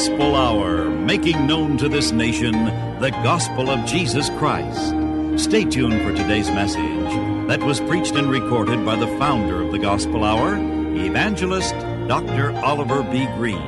Gospel Hour, making known to this nation the gospel of Jesus Christ. Stay tuned for today's message that was preached and recorded by the founder of the Gospel Hour, evangelist Dr. Oliver B. Greene.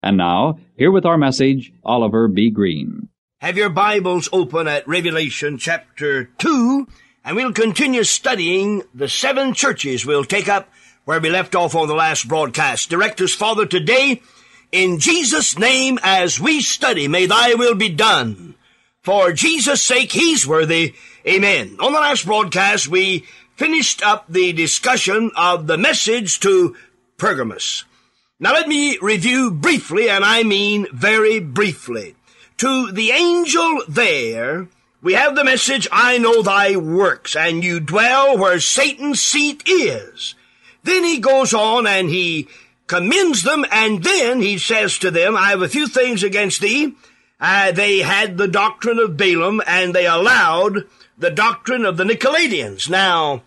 And now, here with our message, Oliver B. Greene. Have your Bibles open at Revelation chapter 2, and we'll continue studying the seven churches we'll take up where we left off on the last broadcast. Direct us, Father, today, in Jesus' name, as we study, may thy will be done. For Jesus' sake, he's worthy. Amen. On the last broadcast, we finished up the discussion of the message to Pergamus. Now let me review briefly, and I mean very briefly. To the angel there, we have the message, I know thy works, and you dwell where Satan's seat is. Then he goes on and he commends them, and then he says to them, I have a few things against thee. Uh, they had the doctrine of Balaam, and they allowed the doctrine of the Nicolaitans. Now,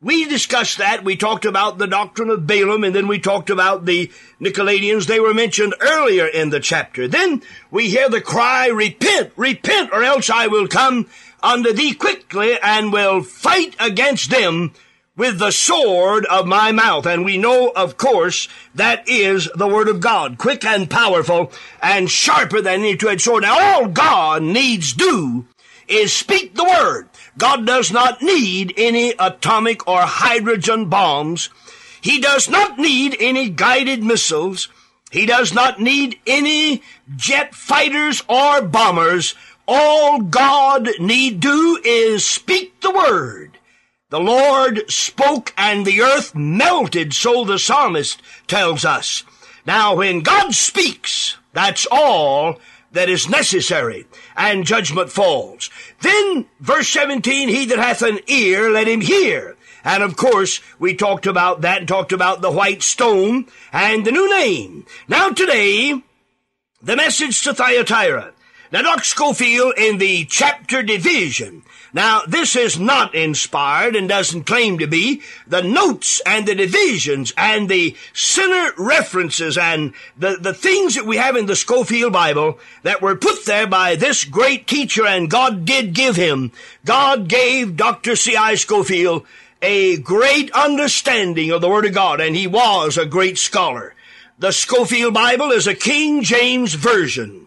we discussed that. We talked about the doctrine of Balaam, and then we talked about the Nicolaitans. They were mentioned earlier in the chapter. Then we hear the cry, repent, repent, or else I will come unto thee quickly and will fight against them with the sword of my mouth. And we know, of course, that is the word of God, quick and powerful and sharper than any two-edged sword. Now all God needs do is speak the word. God does not need any atomic or hydrogen bombs. He does not need any guided missiles. He does not need any jet fighters or bombers. All God need do is speak the word. The Lord spoke and the earth melted, so the psalmist tells us. Now when God speaks, that's all that is necessary, and judgment falls. Then, verse 17, he that hath an ear, let him hear. And of course, we talked about that and talked about the white stone and the new name. Now today, the message to Thyatira. Now, Dr. Scofield in the chapter division now, this is not inspired and doesn't claim to be. The notes and the divisions and the center references and the, the things that we have in the Scofield Bible that were put there by this great teacher and God did give him. God gave Dr. C.I. Scofield a great understanding of the Word of God and he was a great scholar. The Scofield Bible is a King James Version.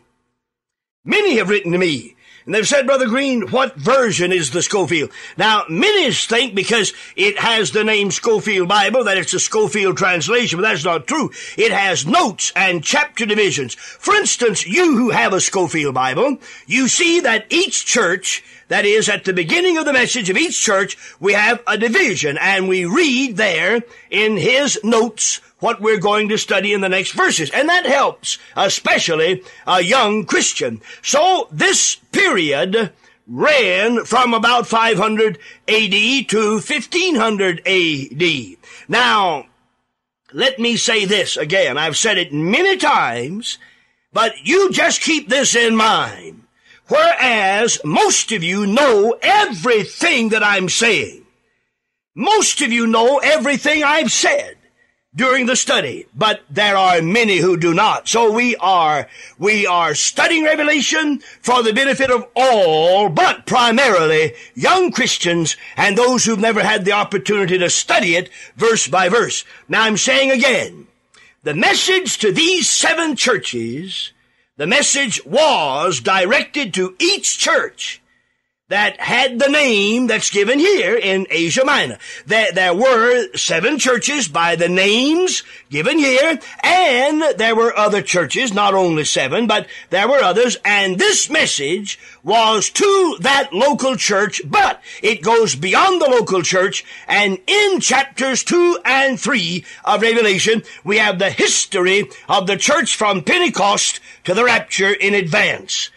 Many have written to me and they've said, Brother Greene, what version is the Scofield? Now, many think because it has the name Scofield Bible that it's a Scofield translation, but that's not true. It has notes and chapter divisions. For instance, you who have a Scofield Bible, you see that each church that is, at the beginning of the message of each church, we have a division, and we read there in his notes what we're going to study in the next verses. And that helps, especially a young Christian. So this period ran from about 500 AD to 1500 AD. Now, let me say this again. I've said it many times, but you just keep this in mind. Whereas most of you know everything that I'm saying. Most of you know everything I've said during the study, but there are many who do not. So we are, we are studying Revelation for the benefit of all, but primarily young Christians and those who've never had the opportunity to study it verse by verse. Now I'm saying again, the message to these seven churches, the message was directed to each church that had the name that's given here in Asia Minor. There, there were seven churches by the names given here, and there were other churches, not only seven, but there were others, and this message was to that local church, but it goes beyond the local church, and in chapters two and three of Revelation, we have the history of the church from Pentecost to the rapture in advance.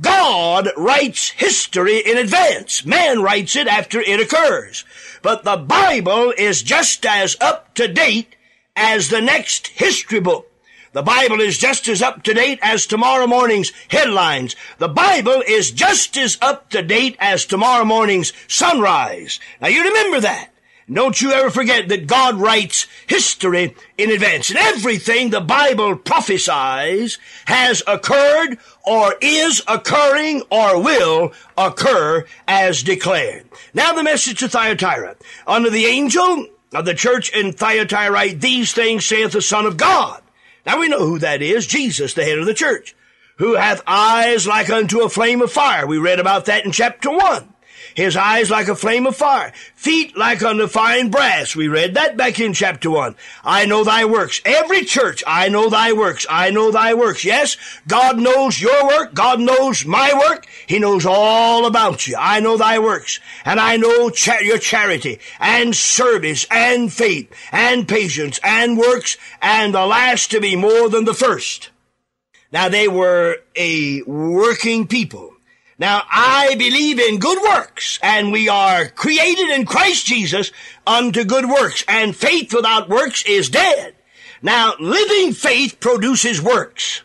God writes history in advance. Man writes it after it occurs. But the Bible is just as up to date as the next history book. The Bible is just as up to date as tomorrow morning's headlines. The Bible is just as up to date as tomorrow morning's sunrise. Now you remember that. Don't you ever forget that God writes history in advance. And everything the Bible prophesies has occurred or is occurring or will occur as declared. Now the message to Thyatira. Under the angel of the church in Thyatira, these things saith the Son of God. Now we know who that is. Jesus, the head of the church, who hath eyes like unto a flame of fire. We read about that in chapter one his eyes like a flame of fire, feet like unto fine brass. We read that back in chapter one. I know thy works. Every church, I know thy works. I know thy works. Yes, God knows your work. God knows my work. He knows all about you. I know thy works. And I know cha- your charity and service and faith and patience and works and the last to be more than the first. Now they were a working people. Now, I believe in good works, and we are created in Christ Jesus unto good works, and faith without works is dead. Now, living faith produces works.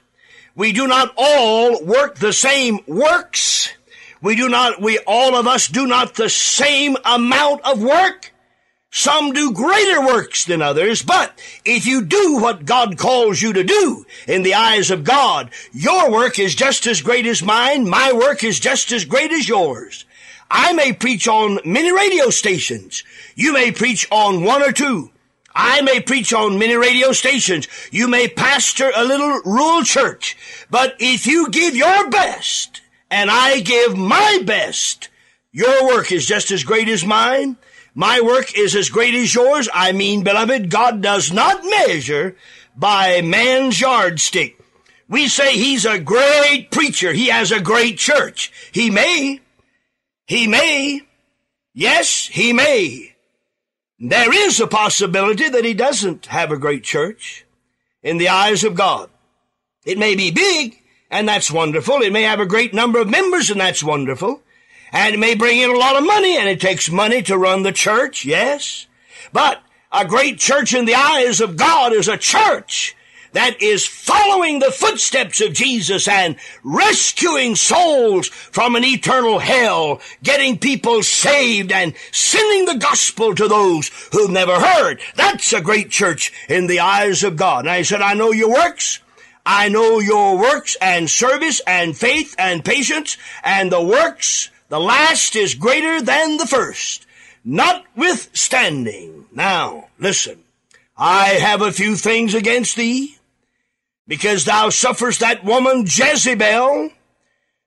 We do not all work the same works. We do not, we, all of us do not the same amount of work. Some do greater works than others, but if you do what God calls you to do in the eyes of God, your work is just as great as mine, my work is just as great as yours. I may preach on many radio stations. You may preach on one or two. I may preach on many radio stations. You may pastor a little rural church. But if you give your best and I give my best, your work is just as great as mine my work is as great as yours. I mean, beloved, God does not measure by man's yardstick. We say he's a great preacher. He has a great church. He may. He may. Yes, he may. There is a possibility that he doesn't have a great church in the eyes of God. It may be big, and that's wonderful. It may have a great number of members, and that's wonderful. And it may bring in a lot of money, and it takes money to run the church, yes. But a great church in the eyes of God is a church that is following the footsteps of Jesus and rescuing souls from an eternal hell, getting people saved and sending the gospel to those who've never heard. That's a great church in the eyes of God. I said, I know your works. I know your works and service and faith and patience and the works the last is greater than the first, notwithstanding. Now, listen. I have a few things against thee, because thou sufferest that woman Jezebel,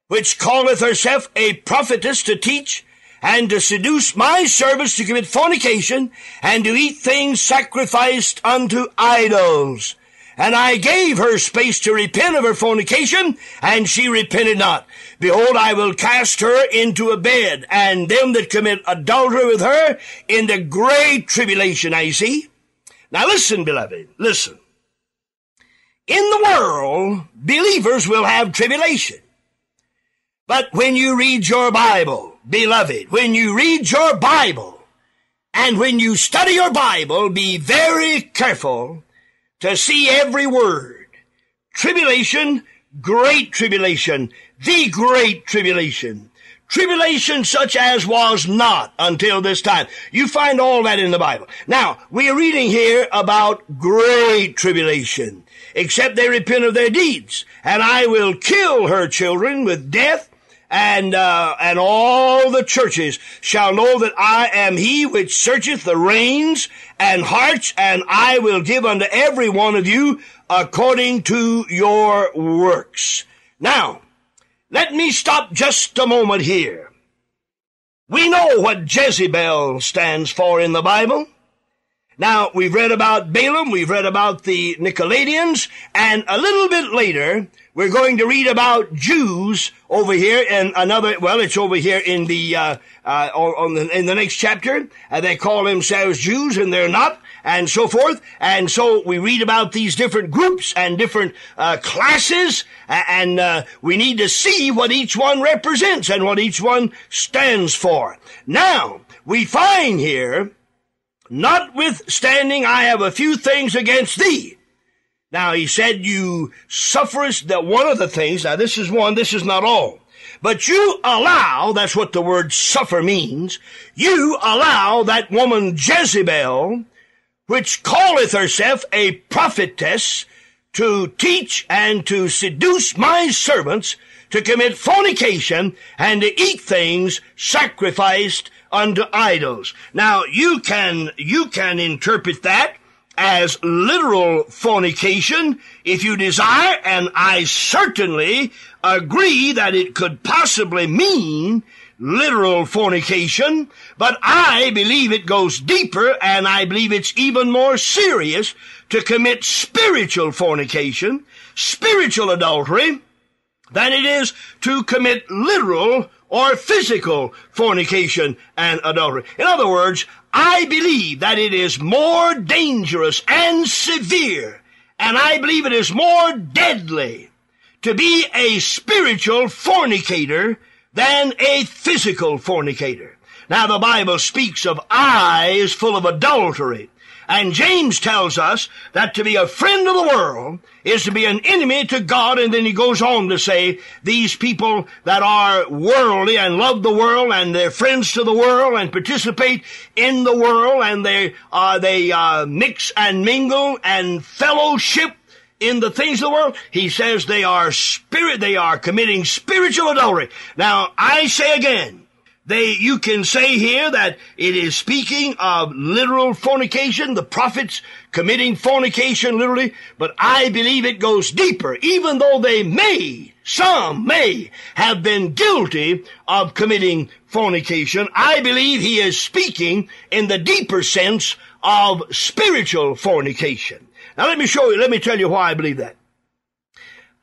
which calleth herself a prophetess to teach and to seduce my servants to commit fornication and to eat things sacrificed unto idols. And I gave her space to repent of her fornication, and she repented not. Behold, I will cast her into a bed, and them that commit adultery with her into great tribulation. I see. Now listen, beloved, listen. In the world, believers will have tribulation. But when you read your Bible, beloved, when you read your Bible, and when you study your Bible, be very careful to see every word. Tribulation, great tribulation, the great tribulation. Tribulation such as was not until this time. You find all that in the Bible. Now, we are reading here about great tribulation, except they repent of their deeds. And I will kill her children with death, and uh, and all the churches shall know that I am he which searcheth the reins and hearts, and I will give unto every one of you according to your works. Now, let me stop just a moment here. We know what Jezebel stands for in the Bible. Now, we've read about Balaam, we've read about the Nicolaitans, and a little bit later, we're going to read about Jews over here in another, well, it's over here in the, uh, uh, on the, in the next chapter. Uh, they call themselves Jews and they're not, and so forth. And so we read about these different groups and different, uh, classes, and, uh, we need to see what each one represents and what each one stands for. Now, we find here, notwithstanding I have a few things against thee, Now he said you sufferest that one of the things, now this is one, this is not all. But you allow, that's what the word suffer means, you allow that woman Jezebel, which calleth herself a prophetess, to teach and to seduce my servants to commit fornication and to eat things sacrificed unto idols. Now you can, you can interpret that as literal fornication if you desire, and I certainly agree that it could possibly mean literal fornication, but I believe it goes deeper and I believe it's even more serious to commit spiritual fornication, spiritual adultery, than it is to commit literal or physical fornication and adultery. In other words, I believe that it is more dangerous and severe, and I believe it is more deadly to be a spiritual fornicator than a physical fornicator. Now the Bible speaks of eyes full of adultery. And James tells us that to be a friend of the world is to be an enemy to God. And then he goes on to say, these people that are worldly and love the world and they're friends to the world and participate in the world and they, uh, they, uh, mix and mingle and fellowship in the things of the world, he says they are spirit, they are committing spiritual adultery. Now, I say again, they, you can say here that it is speaking of literal fornication, the prophets committing fornication literally, but I believe it goes deeper, even though they may, some may have been guilty of committing fornication. I believe he is speaking in the deeper sense of spiritual fornication. Now let me show you, let me tell you why I believe that.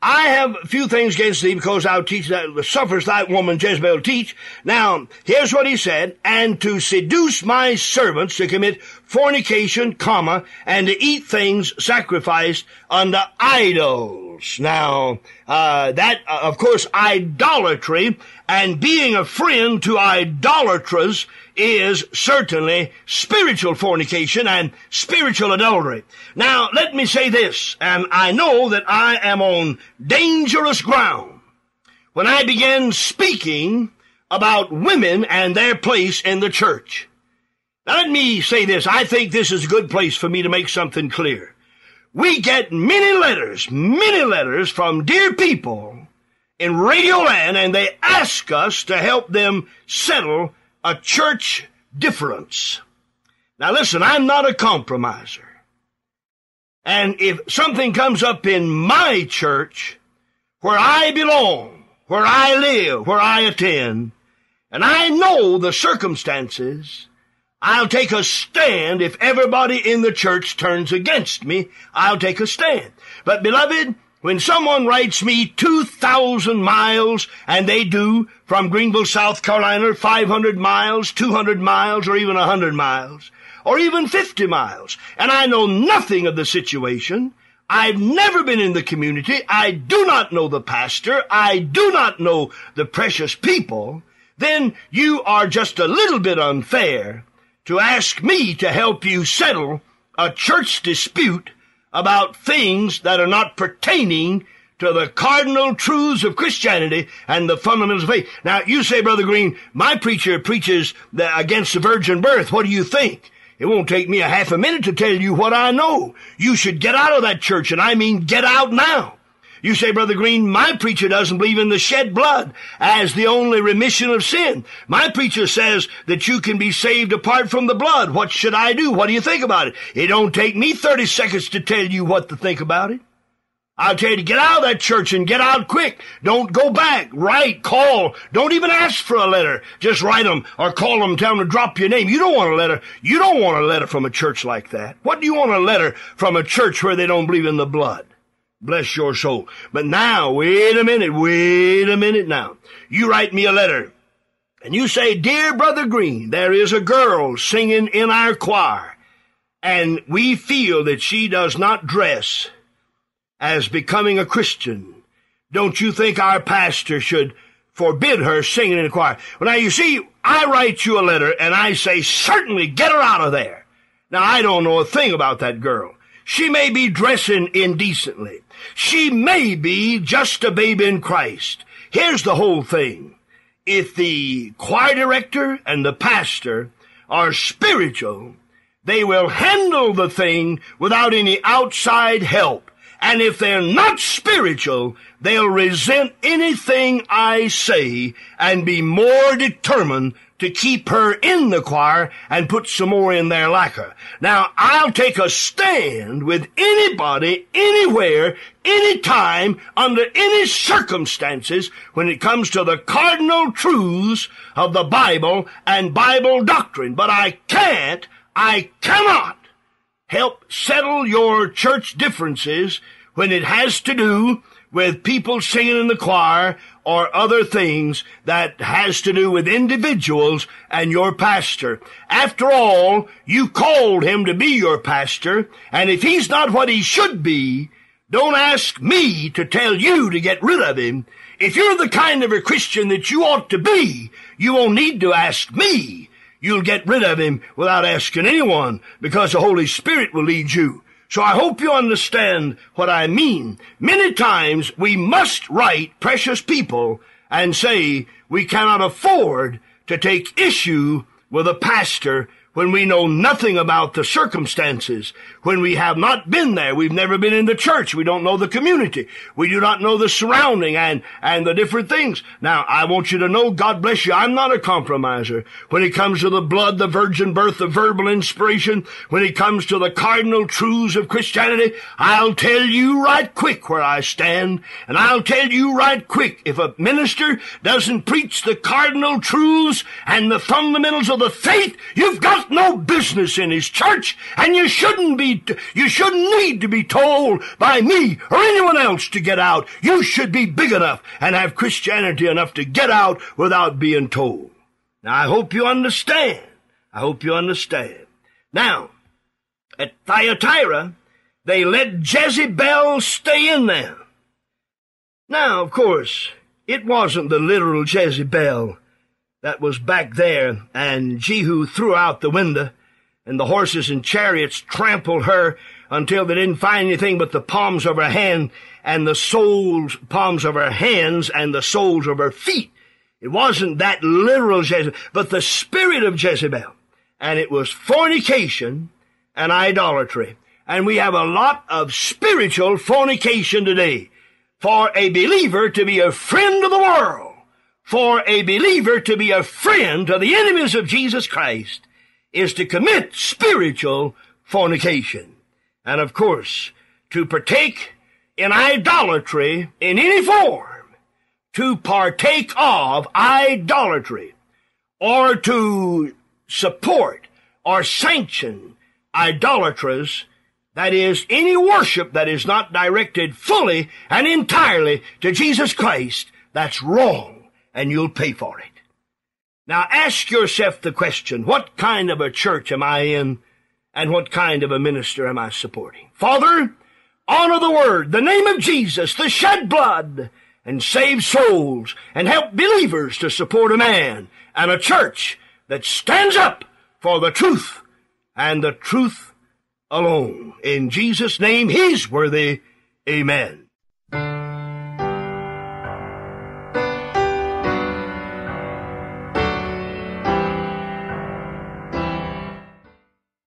I have a few things against thee because thou teach that suffers that woman Jezebel teach. Now, here's what he said, and to seduce my servants to commit fornication, comma, and to eat things sacrificed unto idols. Now, uh, that, uh, of course, idolatry and being a friend to idolaters is certainly spiritual fornication and spiritual adultery. Now, let me say this, and I know that I am on dangerous ground when I begin speaking about women and their place in the church. Now, let me say this. I think this is a good place for me to make something clear. We get many letters, many letters from dear people in Radio Land, and they ask us to help them settle a church difference. Now listen, I'm not a compromiser. And if something comes up in my church, where I belong, where I live, where I attend, and I know the circumstances, I'll take a stand if everybody in the church turns against me. I'll take a stand. But beloved, when someone writes me 2,000 miles, and they do, from Greenville, South Carolina, 500 miles, 200 miles, or even 100 miles, or even 50 miles, and I know nothing of the situation, I've never been in the community, I do not know the pastor, I do not know the precious people, then you are just a little bit unfair to ask me to help you settle a church dispute about things that are not pertaining to the cardinal truths of Christianity and the fundamentals of faith. Now, you say, Brother Greene, my preacher preaches the, against the virgin birth. What do you think? It won't take me a half a minute to tell you what I know. You should get out of that church, and I mean get out now. You say, Brother Greene, my preacher doesn't believe in the shed blood as the only remission of sin. My preacher says that you can be saved apart from the blood. What should I do? What do you think about it? It don't take me 30 seconds to tell you what to think about it. I'll tell you to get out of that church and get out quick. Don't go back. Write, call. Don't even ask for a letter. Just write them or call them, tell them to drop your name. You don't want a letter. You don't want a letter from a church like that. What do you want a letter from a church where they don't believe in the blood? Bless your soul. But now, wait a minute, wait a minute now. You write me a letter and you say, Dear Brother Greene, there is a girl singing in our choir and we feel that she does not dress as becoming a Christian. Don't you think our pastor should forbid her singing in the choir? Well, now you see, I write you a letter and I say, certainly get her out of there. Now I don't know a thing about that girl. She may be dressing indecently. She may be just a babe in Christ. Here's the whole thing. If the choir director and the pastor are spiritual, they will handle the thing without any outside help. And if they're not spiritual, they'll resent anything I say and be more determined to keep her in the choir and put some more in there like her. Now, I'll take a stand with anybody, anywhere, anytime, under any circumstances when it comes to the cardinal truths of the Bible and Bible doctrine. But I can't, I cannot help settle your church differences when it has to do with people singing in the choir or other things that has to do with individuals and your pastor. After all, you called him to be your pastor, and if he's not what he should be, don't ask me to tell you to get rid of him. If you're the kind of a Christian that you ought to be, you won't need to ask me. You'll get rid of him without asking anyone because the Holy Spirit will lead you. So I hope you understand what I mean. Many times we must write precious people and say we cannot afford to take issue with a pastor when we know nothing about the circumstances, when we have not been there, we've never been in the church, we don't know the community, we do not know the surrounding and, and the different things. Now, I want you to know, God bless you, I'm not a compromiser. When it comes to the blood, the virgin birth, the verbal inspiration, when it comes to the cardinal truths of Christianity, I'll tell you right quick where I stand, and I'll tell you right quick, if a minister doesn't preach the cardinal truths and the fundamentals of the faith, you've got no business in his church, and you shouldn't be, you shouldn't need to be told by me or anyone else to get out. You should be big enough and have Christianity enough to get out without being told. Now, I hope you understand. I hope you understand. Now, at Thyatira, they let Jezebel stay in there. Now, of course, it wasn't the literal Jezebel that was back there, and Jehu threw out the window, and the horses and chariots trampled her until they didn't find anything but the palms of her hand and the soles, palms of her hands and the soles of her feet. It wasn't that literal Jezebel, but the spirit of Jezebel. And it was fornication and idolatry. And we have a lot of spiritual fornication today. For a believer to be a friend of the world for a believer to be a friend to the enemies of Jesus Christ is to commit spiritual fornication. And of course, to partake in idolatry in any form, to partake of idolatry, or to support or sanction idolaters, that is, any worship that is not directed fully and entirely to Jesus Christ, that's wrong and you'll pay for it. Now ask yourself the question, what kind of a church am I in and what kind of a minister am I supporting? Father, honor the word, the name of Jesus, the shed blood, and save souls and help believers to support a man and a church that stands up for the truth and the truth alone. In Jesus' name, He's worthy. Amen.